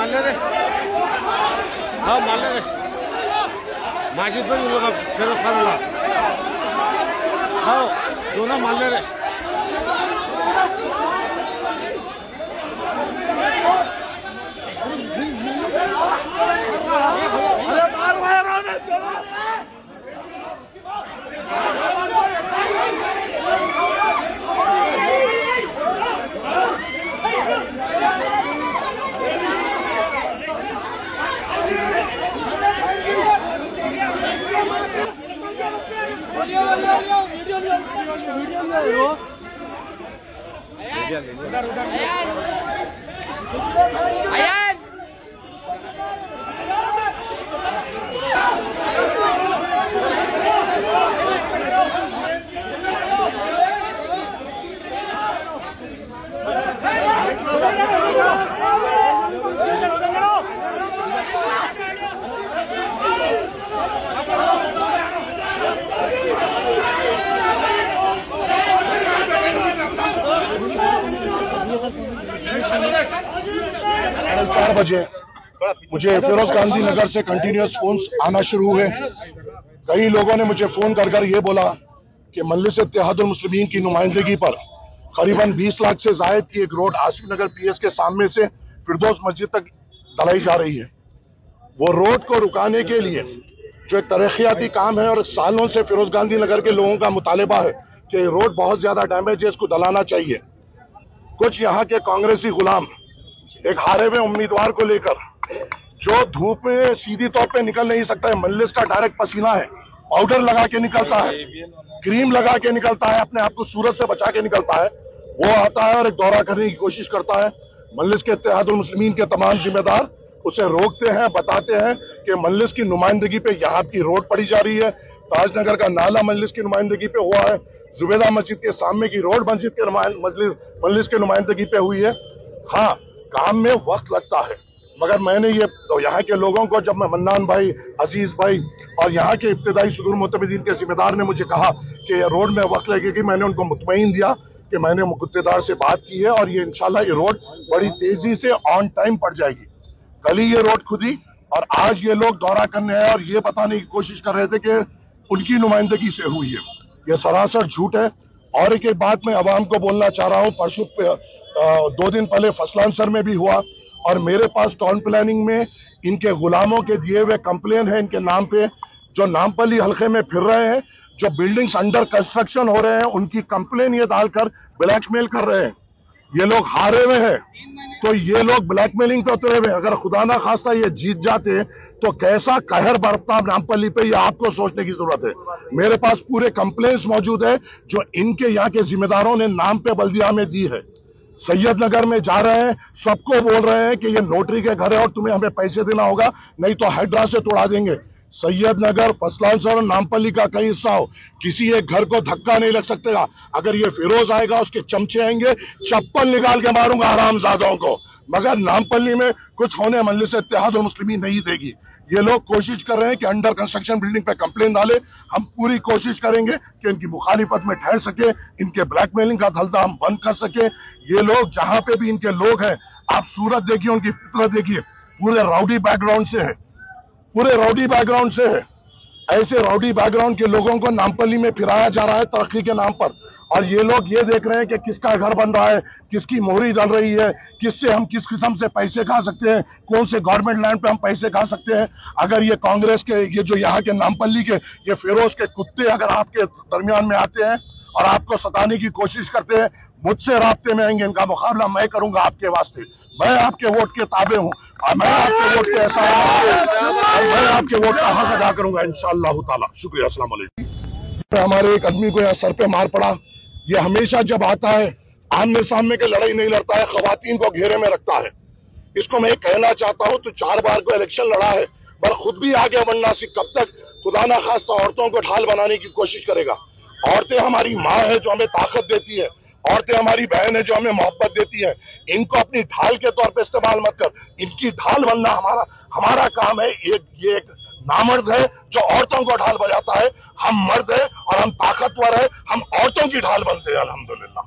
मान ले रे हाँ मान ले माजिद भाई उन लोग का फिरोज खान वाला हाँ दोनों मान ले रे ayo ayo Ayan. ayo चार बजे मुझे फिरोज गांधी नगर से कंटिन्यूस फ़ोन आना शुरू हुए। कई लोगों ने मुझे फ़ोन कर कर ये बोला कि इत्तेहादुल मुस्लिमीन की नुमाइंदगी पर करीबन 20 लाख से जायद की एक रोड आसिफ नगर पीएस के सामने से फिरदौस मस्जिद तक डलाई जा रही है। वो रोड को रुकाने के लिए जो एक तरक्याती काम है और सालों से फिरोज गांधी नगर के लोगों का मुतालबा है कि रोड बहुत ज़्यादा डैमेज है, इसको दलाना चाहिए। कुछ यहाँ के कांग्रेसी गुलाम एक हारे हुए उम्मीदवार को लेकर, जो धूप में सीधी तौर पे निकल नहीं सकता है, मल्लिस का डायरेक्ट पसीना है पाउडर लगा के निकलता है क्रीम लगा के निकलता है, अपने आप को सूरज से बचा के निकलता है, वो आता है और एक दौरा करने की कोशिश करता है। मल्लिस के इत्तेहादुल मुस्लिमीन के तमाम जिम्मेदार उसे रोकते हैं, बताते हैं कि मल्लिस की नुमाइंदगी पे यहाँ की रोड पड़ी जा रही है, ताजनगर का नाला मल्लिस की नुमाइंदगी पे हुआ है जुबेदा मस्जिद के सामने की रोड मस्जिद के मजलिस के नुमाइंदगी पे हुई है। हाँ काम में वक्त लगता है। मगर मैंने ये तो यहाँ के लोगों को जब मैं मन्नान भाई, अज़ीज़ भाई और यहाँ के इब्तदाई सदूर मुतमदीन के जिम्मेदार ने मुझे कहा कि रोड में वक्त लगेगी, मैंने उनको मुतमिन दिया कि मैंने मुकद्देदार से बात की है और ये इंशाल्लाह ये रोड बड़ी तेज़ी से ऑन टाइम पड़ जाएगी। कल ही ये रोड खुदी और आज ये लोग दौरा करने आए और ये बताने की कोशिश कर रहे थे कि उनकी नुमाइंदगी से हुई है। ये सरासर झूठ है। और एक बात मैं अवाम को बोलना चाह रहा हूँ, परसों दो दिन पहले फसलांसर में भी हुआ। और मेरे पास टाउन प्लानिंग में इनके गुलामों के दिए हुए कंप्लेन है, इनके नाम पे, जो नामपली हल्के में फिर रहे हैं, जो बिल्डिंग्स अंडर कंस्ट्रक्शन हो रहे हैं, उनकी कंप्लेन ये डालकर ब्लैकमेल कर रहे हैं। ये लोग हारे हुए हैं। तो ये लोग ब्लैकमेलिंग उतरे हुए अगर खुदा ना खासा ये जीत जाते तो कैसा कहर बरतता नामपल्ली पे, ये आपको सोचने की ज़रूरत है। मेरे पास पूरे कंप्लेंट्स मौजूद है, जो इनके यहाँ के जिम्मेदारों ने नाम पे बल्दिया में दी है। सैयद नगर में जा रहे हैं, सबको बोल रहे हैं कि ये नोटरी के घर है और तुम्हें हमें पैसे देना होगा, नहीं तो हैड्रा से तोड़ा देंगे। सैयद नगर, फसलांसर और नामपल्ली का कई हिस्सा हो। किसी एक घर को धक्का नहीं लग सकतेगा अगर ये फिरोज आएगा, उसके चमचे आएँगे, चप्पल निकाल के मारूँगा आरामजादों को। मगर नामपल्ली में कुछ होने मल्ले से इतिहाद और मुस्लिमी नहीं देगी। ये लोग कोशिश कर रहे हैं कि अंडर कंस्ट्रक्शन बिल्डिंग पे कंप्लेन डाले। हम पूरी कोशिश करेंगे कि इनकी मुखालिफत में ठहर सके, इनके ब्लैकमेलिंग का धलता हम बंद कर सके। ये लोग जहाँ पे भी इनके लोग हैं, आप सूरत देखिए, उनकी फितरत देखिए, पूरे राउडी बैकग्राउंड से है। पूरे राउडी बैकग्राउंड से है। ऐसे राउडी बैकग्राउंड के लोगों को नामपल्ली में फिराया जा रहा है तरक्की के नाम पर। और ये लोग ये देख रहे हैं कि किसका घर बन रहा है, किसकी मोहरी डल रही है, किससे हम किस किस्म से पैसे खा सकते हैं, कौन से गवर्नमेंट लैंड पे हम पैसे खा सकते हैं। अगर ये कांग्रेस के, ये जो यहाँ के नामपल्ली के, ये फिरोज के कुत्ते अगर आपके दरमियान में आते हैं और आपको सताने की कोशिश करते हैं, मुझसे रबते में आएँगे, इनका मुकाबला मैं करूँगा आपके वास्ते। मैं आपके वोट के ताबे हूँ। और मैं आपके वोट के मैं आपके वोट का हक अदा करूँगा, इंशाअल्लाह ताला। शुक्रिया हमारे एक आदमी को यहाँ सर पे मार पड़ा। ये हमेशा जब आता है, आमने सामने के लड़ाई नहीं लड़ता है खातन को घेरे में रखता है। इसको मैं कहना चाहता हूँ तो चार बार को इलेक्शन लड़ा है, पर खुद भी आगे बढ़ना सी कब तक? खुदा ना खास्ता औरतों को ढाल बनाने की कोशिश करेगा। औरतें हमारी माँ है जो हमें ताकत देती है। औरतें हमारी बहन है जो हमें मोहब्बत देती है, इनको अपनी ढाल के तौर पे इस्तेमाल मत कर। इनकी ढाल बनना हमारा हमारा काम है। ये ये एक नामर्द है जो औरतों को ढाल बजाता है। हम मर्द है और हम ताकतवर है। हम औरतों की ढाल बनते हैं, अल्हम्दुलिल्लाह।